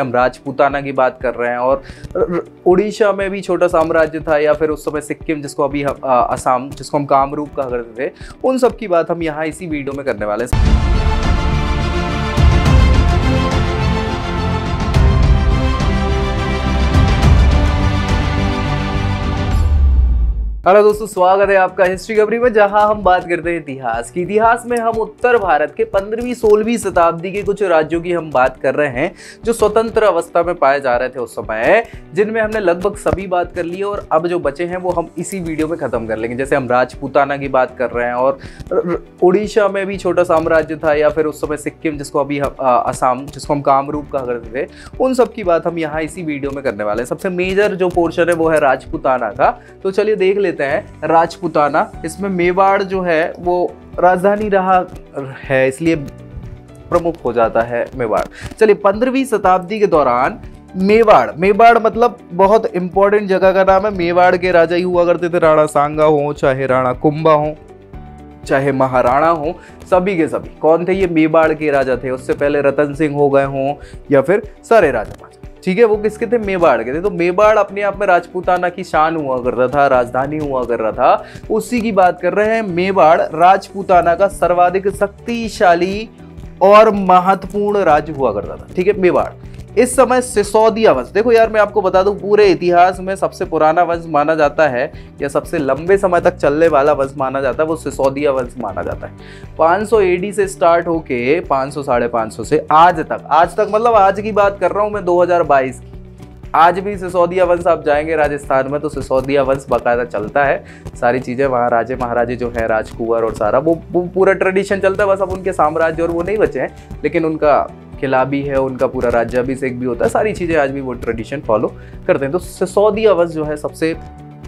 हम राजपूताना की बात कर रहे हैं और उड़ीसा में भी छोटा साम्राज्य था या फिर उस समय सिक्किम जिसको अभी असम जिसको हम कामरूप कहा करते थे, उन सब की बात हम यहाँ इसी वीडियो में करने वाले हैं। हेलो दोस्तों, स्वागत है आपका हिस्ट्री कवरी में, जहाँ हम बात करते हैं इतिहास की। इतिहास में हम उत्तर भारत के 15वीं 16वीं शताब्दी के कुछ राज्यों की हम बात कर रहे हैं, जो स्वतंत्र अवस्था में पाए जा रहे थे उस समय, जिनमें हमने लगभग सभी बात कर ली और अब जो बचे हैं वो हम इसी वीडियो में खत्म कर लेंगे। जैसे हम राजपूताना की बात कर रहे हैं और उड़ीसा में भी छोटा साम्राज्य था या फिर उस समय सिक्किम, जिसको अभी असम जिसको हम कामरूप कहा करते थे, उन सब की बात हम यहाँ इसी वीडियो में करने वाले हैं। सबसे मेजर जो पोर्शन है वो है राजपूताना का। तो चलिए देख लेते लेते हैं राजपुताना। इसमें मेवाड़ जो है, वो राजधानी रहा है, इसलिए प्रमुख हो जाता है मेवाड़। चलिए, पंद्रहवीं शताब्दी के दौरान मेवाड़ मेवाड़ मतलब बहुत इंपॉर्टेंट जगह का नाम है। मेवाड़ के राजा ही हुआ करते थे, राणा सांगा हो, चाहे राणा कुंभा हो, चाहे महाराणा हो, सभी के सभी। कौन थे ये मेवाड़ के राजा थे? उससे पहले रतन सिंह हो गए हों, या फिर सारे राजा। ठीक है, वो किसके थे? मेवाड़ के थे। तो मेवाड़ अपने आप में राजपूताना की शान हुआ कर रहा था, राजधानी हुआ कर रहा था। उसी की बात कर रहे हैं, मेवाड़ राजपूताना का सर्वाधिक शक्तिशाली और महत्वपूर्ण राज्य हुआ करता था। ठीक है, मेवाड़। इस समय सिसोदिया वंश। देखो यार मैं आपको बता दूँ पूरे इतिहास में सबसे पुराना वंश माना जाता है या सबसे लंबे समय तक चलने वाला वंश माना जाता है वो सिसोदिया वंश माना जाता है। 500 एडी से स्टार्ट होके 500 साढ़े पाँच से आज तक आज तक मतलब आज की बात कर रहा हूँ मैं 2022 की। आज भी सिसोदिया वंश आप जाएँगे राजस्थान में तो सिसोदिया वंश बाकायदा चलता है। सारी चीज़ें वहाँ राजे महाराजे जो है राजकुंवर और सारा वो, वो पूरा ट्रेडिशन चलता है बस अब उनके साम्राज्य और वो नहीं बचे हैं लेकिन उनका किला भी है, उनका पूरा राज्याभिषेक भी होता है, सारी चीज़ें आज भी वो ट्रेडिशन फॉलो करते हैं। तो सिसोदिया वंश जो है, सबसे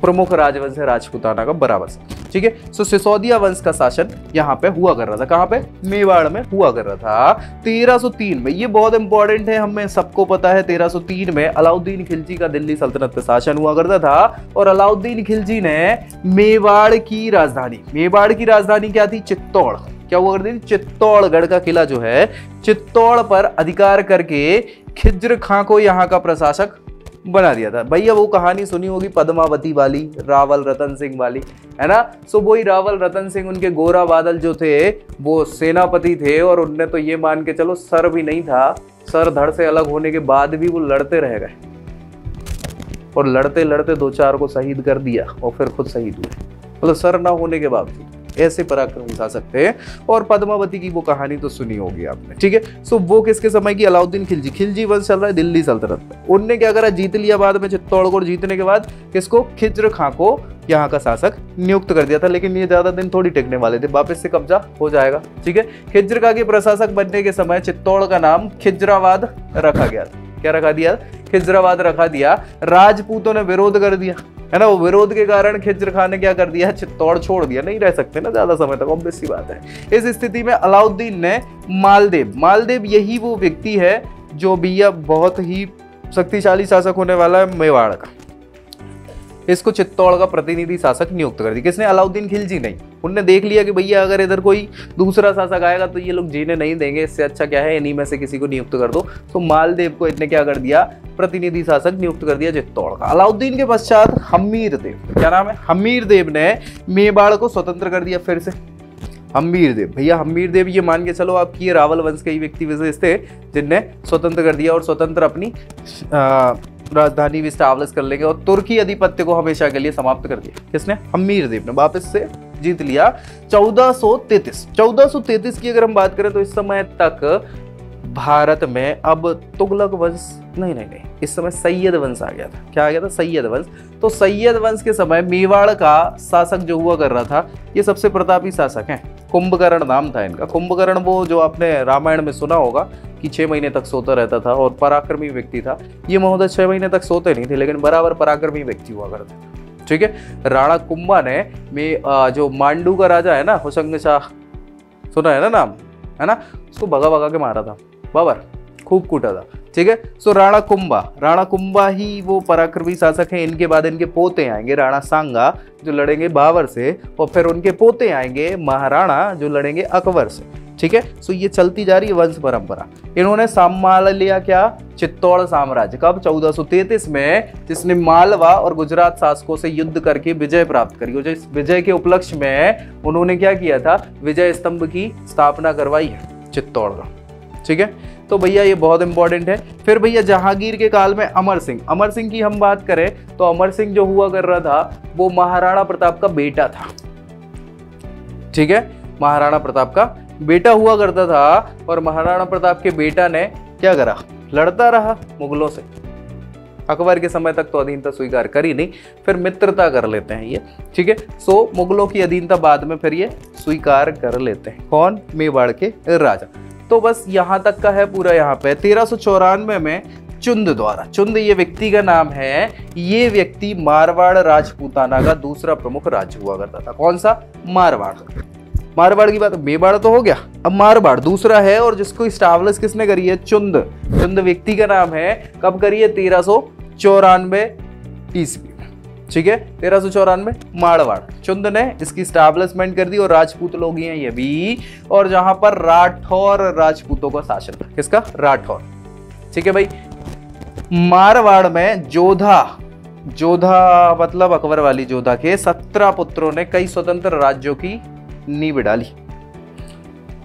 प्रमुख राजवंश है राजपुताना का, बराबर से। ठीक है? सो सिसोदिया वंश का शासन यहाँ पे हुआ कर रहा था। कहाँ पे? मेवाड़ में हुआ कर रहा था। 1303 में। ये बहुत इंपॉर्टेंट है, हमें सबको पता है 1303 में अलाउद्दीन खिलजी का दिल्ली सल्तनत का शासन हुआ करता था और अलाउद्दीन खिलजी ने मेवाड़ की राजधानी, मेवाड़ की राजधानी क्या थी? चित्तौड़। क्या हुआ करती थी? चित्तौड़गढ़ का किला जो है, चित्तौड़ पर अधिकार करके खिज्र खां को यहाँ का प्रशासक बना दिया था। भैया, वो कहानी सुनी होगी पद्मावती वाली, रावल रतन सिंह वाली, है ना? सो वही रावल रतन सिंह, उनके गोरा बादल जो थे, वो सेनापति थे और उनने तो ये मान के चलो, सर भी नहीं था। सर धड़ से अलग होने के बाद भी वो लड़ते रह गए। और लड़ते लड़ते दो चार को शहीद कर दिया और फिर खुद शहीद हुए। मतलब सर ना होने के बावजूद। ऐसे पराक्रमी शासक थे और पद्मावती की वो कहानी तो सुनी होगी आपने, ठीक है? सो वो किसके समय की? अलाउद्दीन खिलजी। खिलजी वंश चल रहा है दिल्ली सल्तनत उनने क्या करा? जीत लिया बाद में चित्तौड़गढ़ जीतने के बाद किसको? खिज्र खां को यहाँ का शासक नियुक्त कर दिया था। लेकिन ये ज़्यादा दिन थोड़ी टिकने वाले थे। वापस से कब्जा हो जाएगा, ठीक है? खिज्र का के प्रशासक बनने के समय चित्तौड़ का नाम खिज्रावाद रखा गया था। क्या रखा दिया? खिजराबाद रखा दिया, राजपूतों ने विरोध कर दिया। है ना, वो विरोध के कारण खिजर खान ने क्या कर दिया, चित्तौड़ छोड़ दिया। नहीं रह सकते ना ज़्यादा समय तक ऑब्वियस सी बात है। इस स्थिति में अलाउद्दीन ने मालदेव मालदेव यही वो व्यक्ति है जो भैया बहुत ही शक्तिशाली शासक होने वाला है मेवाड़ का। इसको चित्तौड़ का प्रतिनिधि शासक नियुक्त कर दिया। किसने? अलाउद्दीन खिलजी नहीं उनने देख लिया कि भैया अगर इधर कोई दूसरा शासक आएगा तो ये लोग जीने नहीं देंगे। इससे अच्छा क्या है? इन्हीं में से किसी को नियुक्त कर दो। तो मालदेव को इतने क्या कर दिया? प्रतिनिधि शासक नियुक्त कर दिया चित्तौड़ का। अलाउद्दीन के पश्चात हमीर देव। क्या नाम है? हमीर देव ने मेवाड़ को स्वतंत्र कर दिया फिर से। हमीर देव। भैया हमीर देव ये मान के चलो आपकी ये रावल वंश के ही व्यक्ति विशेष थे जिनने स्वतंत्र कर दिया और स्वतंत्र अपनी आ, राजधानी भी स्टाब्लिश कर लेंगे और तुर्की अधिपत्य को हमेशा के लिए समाप्त कर दिया। किसने? हमीर देव ने वापस से जीत लिया 1433 1433 की अगर हम बात करें तो इस समय तक भारत में अब तुगलक वंश, नहीं नहीं नहीं, इस समय सैयद वंश आ गया था। क्या आ गया था? सैयद वंश। तो सैयद वंश के समय मेवाड़ का शासक जो हुआ कर रहा था, ये सबसे प्रतापी शासक हैं। कुंभकर्ण नाम था इनका। कुंभकर्ण वो जो आपने रामायण में सुना होगा कि छः महीने तक सोता रहता था और पराक्रमी व्यक्ति था। ये महोदय छः महीने तक सोते नहीं थे, लेकिन बराबर पराक्रमी व्यक्ति हुआ करते ठीक है? राणा कुंभा ने में जो मांडू का राजा है ना हुसंग शाह, सुना है ना नाम? है ना? उसको भगा भगा के मारा था। बाबर, खूब कूटा था। ठीक है? सो राणा कुंभा राणा कुंभा ही वो पराक्रमी शासक हैं। इनके बाद इनके पोते आएँगे, राणा सांगा, जो लड़ेंगे बाबर से, और फिर उनके पोते आएँगे महाराणा, जो लड़ेंगे अकबर से। ठीक है? सो ये चलती जा रही है वंश परंपरा। इन्होंने संभाल लिया क्या? चित्तौड़ साम्राज्य। कब? 1433 में जिसने मालवा और गुजरात शासकों से युद्ध करके विजय प्राप्त करी। और इस विजय के उपलक्ष्य में उन्होंने क्या किया था? विजय स्तंभ की स्थापना करवाई है, चित्तौड़ का। ठीक है? तो भैया, ये बहुत इंपॉर्टेंट है। फिर भैया, जहांगीर के काल में अमर सिंह। अमर सिंह की हम बात करें तो अमर सिंह जो हुआ कर रहा था, वो महाराणा प्रताप का बेटा था। ठीक है? महाराणा प्रताप का बेटा हुआ करता था और महाराणा प्रताप के बेटा ने क्या करा? लड़ता रहा मुगलों से। अकबर के समय तक तो अधीनता स्वीकार करी नहीं, फिर मित्रता कर लेते हैं ये। ठीक है? सो, मुगलों की अधीनता बाद में फिर ये स्वीकार कर लेते हैं। कौन? मेवाड़ के राजा। तो बस यहाँ तक का है पूरा यहाँ पे। तेरह में चुंद द्वारा। चुंद ये व्यक्ति का नाम है, ये व्यक्ति मारवाड़ राजपूताना का दूसरा प्रमुख राज्य हुआ करता था। कौन सा? मारवाड़। मारवाड़ की बात मेवाड़ तो हो गया। अब मारवाड़ दूसरा है और जिसको स्टाब्लिश किसने करी है? चुंद। चुंद व्यक्ति का नाम है। कब करी है? तेरह सौ चौरानवे ईस्वी ठीक है? तेरह सौ चौरानवे मारवाड़। चुंद ने इसकी स्टैब्लिशमेंट कर दी और राजपूत लोग ही हैं ये भी। और जहाँ पर राठौर राजपूतों का शासन किसका? राठौर। ठीक है भाई? मारवाड़ में जोधा जोधा मतलब अकबर वाली जोधा के सत्रह पुत्रों ने कई स्वतंत्र राज्यों की नींव डाली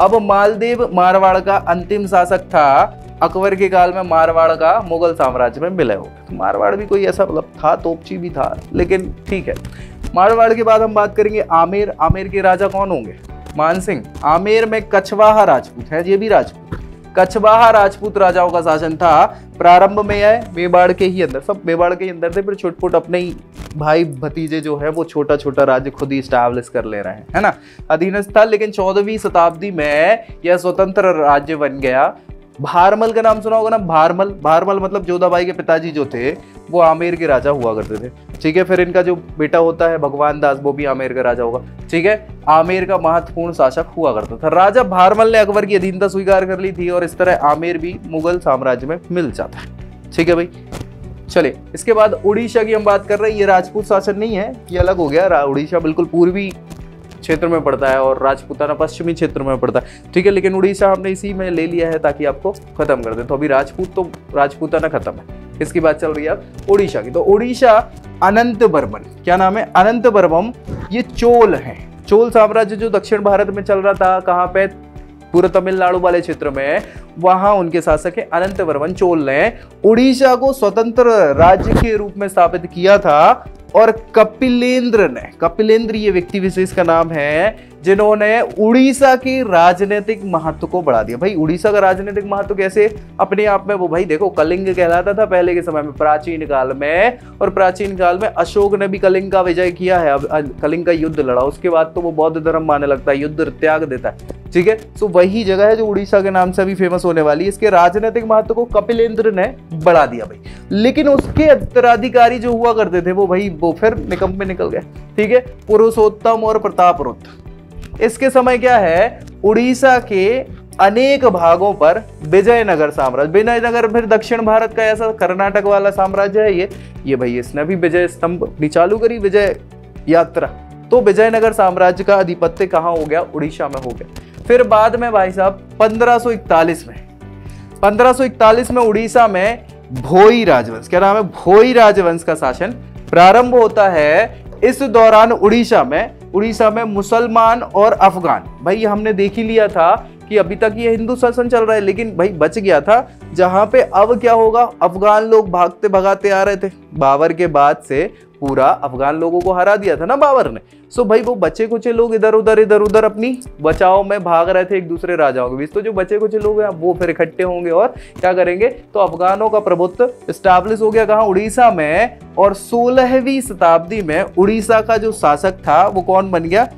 अब मालदेव मारवाड़ का अंतिम शासक था, अकबर के काल में मारवाड़ का मुगल साम्राज्य में मिले हो। तो मारवाड़ भी कोई ऐसा मतलब था, तोपची भी था, लेकिन ठीक है। मारवाड़ के बाद हम बात करेंगे आमेर। आमेर के राजा कौन होंगे? मानसिंह आमेर में कछवाहा राजपूत है, ये भी राजपूत। कछवाहा राजपूत राजाओं का शासन था। प्रारंभ में है, मेवाड़ के ही अंदर। सब मेवाड़ के ही अंदर थे, फिर छुटपुट अपने ही भाई भतीजे जो है, वो छोटा छोटा राज्य खुद ही स्टैब्लिश कर ले रहे हैं, है ना? अधीनस्थ था, लेकिन चौदहवीं शताब्दी में यह स्वतंत्र राज्य बन गया। भारमल का नाम सुना होगा ना? भारमल भारमल मतलब जोधाबाई के पिताजी जो थे, वो आमेर के राजा हुआ करते थे। ठीक है, फिर इनका जो बेटा होता है भगवान दास, वो भी आमेर का राजा होगा। ठीक है, आमेर का महत्वपूर्ण शासक हुआ करता था। राजा भारमल ने अकबर की अधीनता स्वीकार कर ली थी और इस तरह आमेर भी मुगल साम्राज्य में मिल जाता ठीक है भाई? चलिए, इसके बाद उड़ीसा की हम बात कर रहे हैं। ये राजपूत शासन नहीं है, ये अलग हो गया। उड़ीसा बिल्कुल पूर्वी क्षेत्र में पड़ता है और राजपूताना पश्चिमी क्षेत्र में पड़ता है। ठीक है, लेकिन उड़ीसा हमने इसी में ले लिया है ताकि आपको खत्म कर दे। तो अभी राजपूत तो राजपूताना खत्म है। इसकी बात चल रही है उड़ीसा की। तो उड़ीसा अनंत बर्मन क्या नाम है? अनंत बर्मम ये चोल है। चोल साम्राज्य जो दक्षिण भारत में चल रहा था, कहाँ पे? पूरे तमिलनाडु वाले क्षेत्र में, वहाँ उनके शासक है अनंत वर्मन चोल ने उड़ीसा को स्वतंत्र राज्य के रूप में स्थापित किया था और कपिलेंद्र ने, कपिलेंद्र ये व्यक्ति विशेष का नाम है जिन्होंने उड़ीसा की राजनीतिक महत्व को बढ़ा दिया। भाई, उड़ीसा का राजनीतिक महत्व कैसे? अपने आप में वो भाई देखो, कलिंग कहलाता था पहले के समय में, प्राचीन काल में, और प्राचीन काल में अशोक ने भी कलिंग का विजय किया है। अब कलिंग का युद्ध लड़ा, उसके बाद तो वो बौद्ध धर्म माने लगता है, युद्ध त्याग देता है। ठीक है? सो वही जगह है जो उड़ीसा के नाम से भी फ़ेमस होने वाली है। इसके राजनीतिक महत्व को कपिलेंद्र ने बढ़ा दिया भाई। लेकिन उसके उत्तराधिकारी जो हुआ करते थे, वो भाई, वो फिर निकम में निकल गए। ठीक है? पुरुषोत्तम और प्रताप रुद्र इसके समय क्या है? उड़ीसा के अनेक भागों पर विजयनगर साम्राज्य। विजयनगर फिर दक्षिण भारत का ऐसा कर्नाटक वाला साम्राज्य है ये। ये भाई इसने भी विजय स्तंभ चालू करी, विजय यात्रा। तो विजयनगर साम्राज्य का अधिपत्य कहाँ हो गया? उड़ीसा में हो गया। फिर बाद में भाई साहब 1541 में। 1541 में उड़ीसा में भोई राजवंश, क्या नाम है? भोई राजवंश का शासन प्रारंभ होता है इस दौरान उड़ीसा में। उड़ीसा में मुसलमान और अफगान। भाई हमने देख ही लिया था कि अभी तक ये हिंदू शासन चल रहा है, लेकिन भाई, बच गया था, जहाँ पे अब क्या होगा? अफगान लोग भागते भगाते आ रहे थे। बाबर के बाद से पूरा अफगान लोगों को हरा दिया था ना बाबर ने। सो भाई, वो बचे कुछ लोग इधर, उधर इधर, उधर अपनी बचाव में भाग रहे थे एक दूसरे राजाओं के बीच। तो जो बचे कुछ लोग हैं, वो फिर इकट्ठे होंगे और क्या करेंगे? तो अफगानों का प्रभुत्व स्टैब्लिश हो गया कहा? उड़ीसा में। और सोलहवीं शताब्दी में उड़ीसा का जो शासक था, वो कौन बन गया?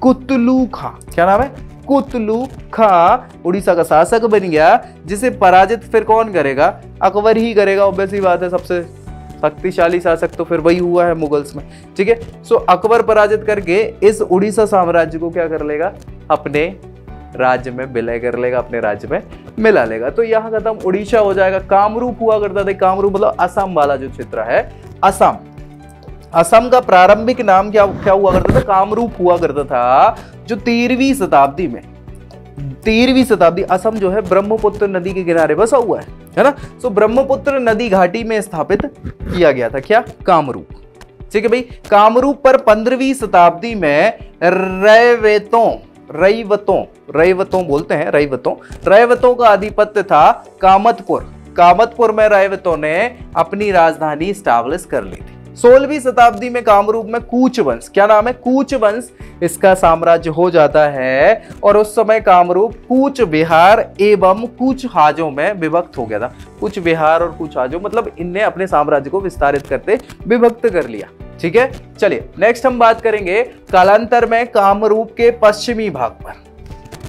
कुतलू खां। क्या नाम है? कुतलू खां उड़ीसा का शासक बन गया, जिसे पराजित फिर कौन करेगा? अकबर ही करेगा ऑब्वियसली बात है सबसे। शक्तिशाली शासक तो फिर वही हुआ है मुगल्स में। ठीक है? सो अकबर पराजित करके इस उड़ीसा साम्राज्य को क्या कर लेगा? अपने राज्य में विलय कर लेगा, अपने राज्य में मिला लेगा। तो यहाँ खत्म, उड़ीसा हो जाएगा। कामरूप हुआ करता था, कामरूप मतलब असम वाला जो क्षेत्र है, असम। असम का प्रारंभिक नाम क्या क्या हुआ करता था? कामरूप हुआ करता था, जो तेरहवीं शताब्दी में। तेरहवीं शताब्दी, असम जो है ब्रह्मपुत्र नदी के किनारे बसा हुआ है है ना? सो ब्रह्मपुत्र नदी घाटी में स्थापित किया गया था। क्या? कामरूप। ठीक है भाई? कामरूप पर पंद्रहवीं शताब्दी में रैवेतों रईवतों रैवतों बोलते हैं रईवतों रैवतों का आधिपत्य था कामतपुर। कामतपुर में रैवतों ने अपनी राजधानी स्टैब्लिश कर ली थी। सोलहवीं शताब्दी में कामरूप में कूच वंश क्या नाम है? कूच वंश इसका साम्राज्य हो जाता है और उस समय कामरूप कूच बिहार एवं कुछ हाजों में विभक्त हो गया था। कुछ बिहार और कुछ हाजों मतलब इनने अपने साम्राज्य को विस्तारित करते विभक्त कर लिया। ठीक है? चलिए नेक्स्ट हम बात करेंगे कालांतर में कामरूप के पश्चिमी भाग पर।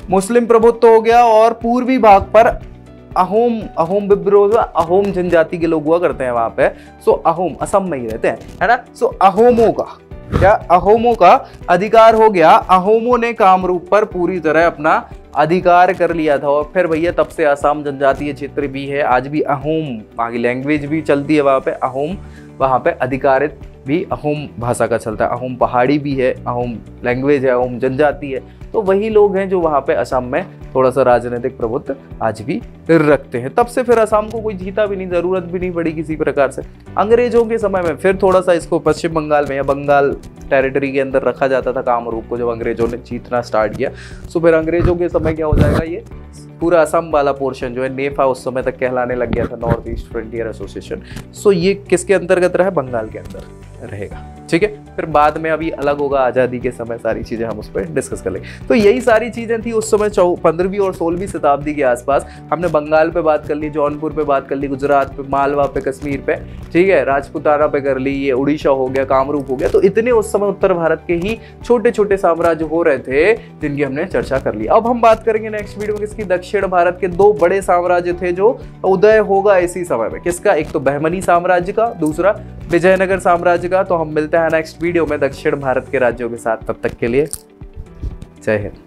मुस्लिम प्रभुत्व हो गया और पूर्वी भाग पर अहोम अहोम विब्रोज अहोम जनजाति के लोग हुआ करते हैं वहाँ पे। सो अहोम, असम में ही रहते हैं, है ना? सो अहोमों का, क्या? अहोमों का अधिकार हो गया। अहोमों ने कामरूप पर पूरी तरह अपना अधिकार कर लिया था। और फिर भैया, तब से असम जनजातीय क्षेत्र भी है। आज भी अहोम वहाँ की लैंग्वेज भी चलती है वहाँ पे। अहोम, वहाँ पे अधिकारित भी अहोम भाषा का चलता है। अहोम पहाड़ी भी है, अहोम लैंग्वेज है, अहोम जनजाति है। तो वही लोग हैं जो वहाँ पे असम में थोड़ा सा राजनीतिक प्रभुत्व आज भी रखते हैं। तब से फिर असम को कोई जीता भी नहीं, ज़रूरत भी नहीं पड़ी किसी प्रकार से। अंग्रेज़ों के समय में फिर थोड़ा सा इसको पश्चिम बंगाल में या बंगाल टेरिटरी के अंदर रखा जाता था कामरूप को, जब अंग्रेज़ों ने जीतना स्टार्ट किया। सो फिर अंग्रेज़ों के समय क्या हो जाएगा ये? पूरा असम वाला पोर्शन जो है नेफा उस समय तक कहलाने लग गया था North East Frontier Association so ये किसके अंतर्गत रहा? बंगाल के अंदर रहेगा। ठीक है? फिर बाद में अभी अलग होगा आज़ादी के समय सारी चीज़ें हम उस पर डिस्कस कर लेंगे। तो यही सारी चीज़ें थी उस समय पंद्रहवीं और सोलहवीं शताब्दी के आसपास। हमने बंगाल पे बात कर ली, जौनपुर पे बात कर ली, गुजरात पे, मालवा पे, कश्मीर पे, ठीक है? राजपुताना पे कर ली, ये उड़ीसा हो गया, कामरूप हो गया। तो इतने उस समय उत्तर भारत के ही छोटे छोटे साम्राज्य हो रहे थे जिनकी हमने चर्चा कर ली। अब हम बात करेंगे नेक्स्ट वीडियो में किसकी। दक्षिण भारत के दो बड़े साम्राज्य थे जो उदय होगा इसी समय में। किसका? एक तो बहमनी साम्राज्य का, दूसरा विजयनगर साम्राज्य का। तो हम मिलते हैं नेक्स्ट वीडियो में दक्षिण भारत के राज्यों के साथ। तब तक के लिए जय हिंद।